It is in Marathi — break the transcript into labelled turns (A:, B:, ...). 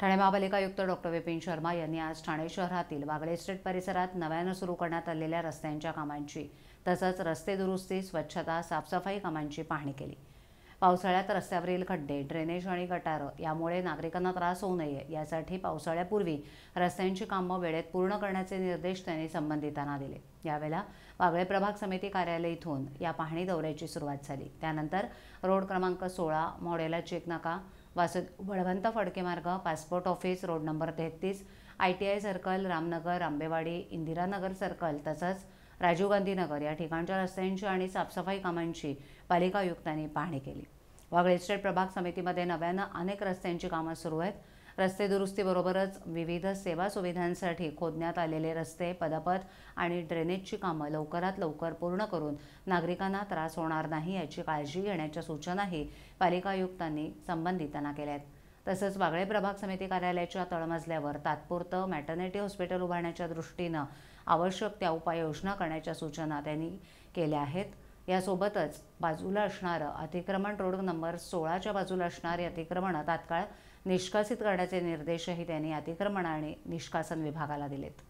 A: ठाणे महापालिका आयुक्त डॉक्टर विपिन शर्मा यांनी आज ठाणे शहरातील वागळे स्ट्रीट परिसरात नव्यानं सुरू करण्यात आलेल्या रस्त्यांच्या कामांची तसंच रस्ते दुरुस्ती स्वच्छता साफसफाई कामांची पाहणी केली. पावसाळ्यात रस्त्यावरील खड्डे ड्रेनेज आणि गटारं यामुळे नागरिकांना त्रास होऊ नये यासाठी पावसाळ्यापूर्वी रस्त्यांची कामं वेळेत पूर्ण करण्याचे निर्देश त्यांनी संबंधितांना दिले. यावेळेला वागळे प्रभाग समिती कार्यालय इथून या पाहणी दौऱ्याची सुरुवात झाली. त्यानंतर रोड क्रमांक सोळा मॉडेला चेक नाका Vasu Balwant Phadke Marg passport office road number तेहतीस I T I circle Ramnagar Ambewadi Indiranagar circle तसंच राजीव गांधी नगर या ठिकाणच्या रस्त्यांची आणि साफसफाई कामांची पालिका आयुक्तांनी पाहणी केली. वागळे स्टेट प्रभाग समितीमध्ये नव्यानं अनेक रस्त्यांची कामं सुरू आहेत. रस्ते दुरुस्तीबरोबरच विविध सेवा सुविधांसाठी खोदण्यात आलेले रस्ते पदपथ आणि ड्रेनेजची कामं लवकरात लवकर पूर्ण करून नागरिकांना त्रास होणार नाही याची काळजी घेण्याच्या सूचनाही पालिका आयुक्तांनी संबंधितांना केल्या आहेत तसंच वागळे प्रभाग समिती कार्यालयाच्या तळमजल्यावर तात्पुरतं मॅटर्निटी हॉस्पिटल उभारण्याच्या दृष्टीनं आवश्यक त्या उपाययोजना करण्याच्या सूचना त्यांनी केल्या आहेत. यासोबतच बाजूला असणारं अतिक्रमण रोड नंबर सोळाच्या बाजूला असणारे अतिक्रमण तात्काळ निष्कासित करण्याचे निर्देशही त्यांनी अतिक्रमण आणि निष्कासन विभागाला दिलेत.